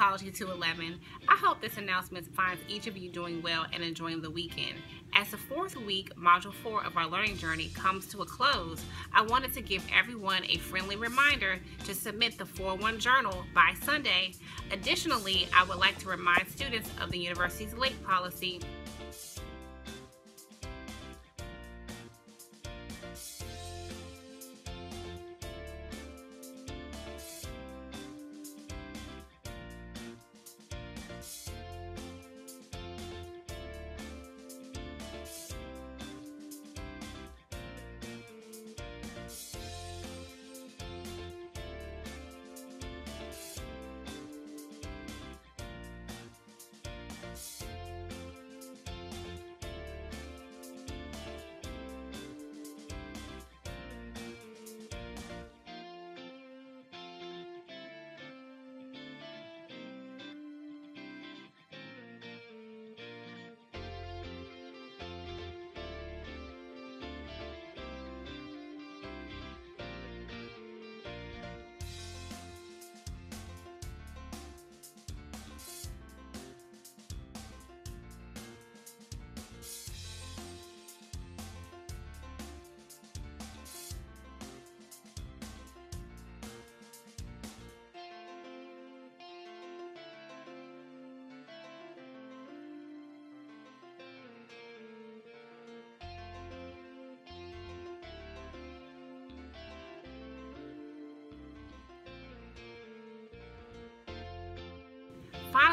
Psychology 211. I hope this announcement finds each of you doing well and enjoying the weekend. As the fourth week, Module 4 of our learning journey comes to a close, I wanted to give everyone a friendly reminder to submit the 4-1 journal by Sunday. Additionally, I would like to remind students of the university's late policy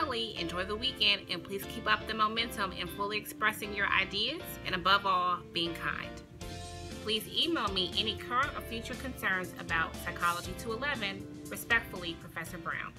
Enjoy the weekend and please keep up the momentum in fully expressing your ideas and, above all, being kind. Please email me any current or future concerns about Psychology 211. Respectfully, Professor Brown.